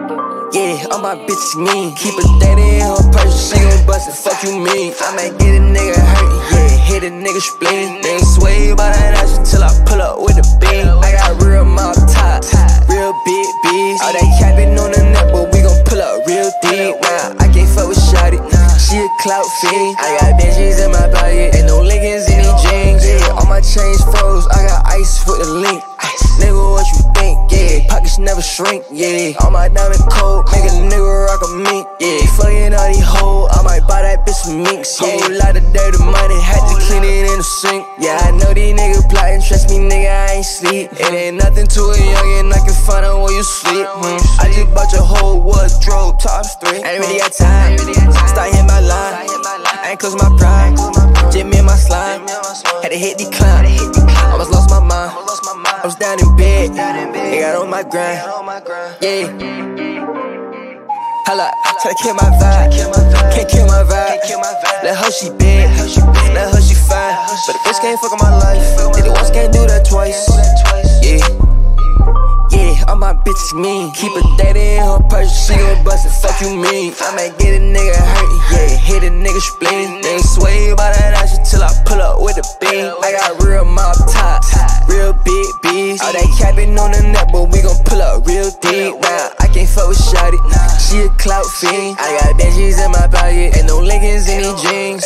Yeah, all my bitches mean. Keep a daddy in her purse, she gon' bust it. Fuck you mean? I might get a nigga hurt, yeah, hit a nigga spleen. They ain't sway by that ass till I pull up with a beam. I got real mouth top, real big bees. All that capping on the net, but we gon' pull up real deep. Nah, I can't fuck with Shotty, she a clout fiend. I got bitches never shrink. Yeah, all my diamond coat, make a nigga rock a mink. Yeah, fucking all these hoes, I might buy that bitch some minks. Yeah, whole lot of dirty money, had to clean it in the sink. Yeah, I know these niggas plotting, trust me, nigga, I ain't sleep. It ain't nothing to a youngin', I can find out where you sleep. Hmm. I just bought your whole wardrobe, top three. I ain't really got time, start hitting my line. I ain't close my prime, just me and my slime. Had to hit decline, almost lost my mind. I was down in bed, they got on my grind. Yeah. Holla, try to kill my vibe. Can't kill my vibe. Let her she bad. Let her she fine. But the bitch can't fuck up my life. Did it once, can't do that twice. Yeah. Yeah, all my bitches mean. Keep a daddy in her purse, she gon' bust it. Fuck you mean? I might get a nigga hurt, yeah, hit a nigga spleen. They ain't sway by that ass till I pull up with a beam. I got real mouth top. Oh, All that capping on the net, but we gon' pull up real deep. Nah, I can't fuck with Shotty, she a clout fiend. I got Benjis in my pocket, ain't no Lincolns in these jeans.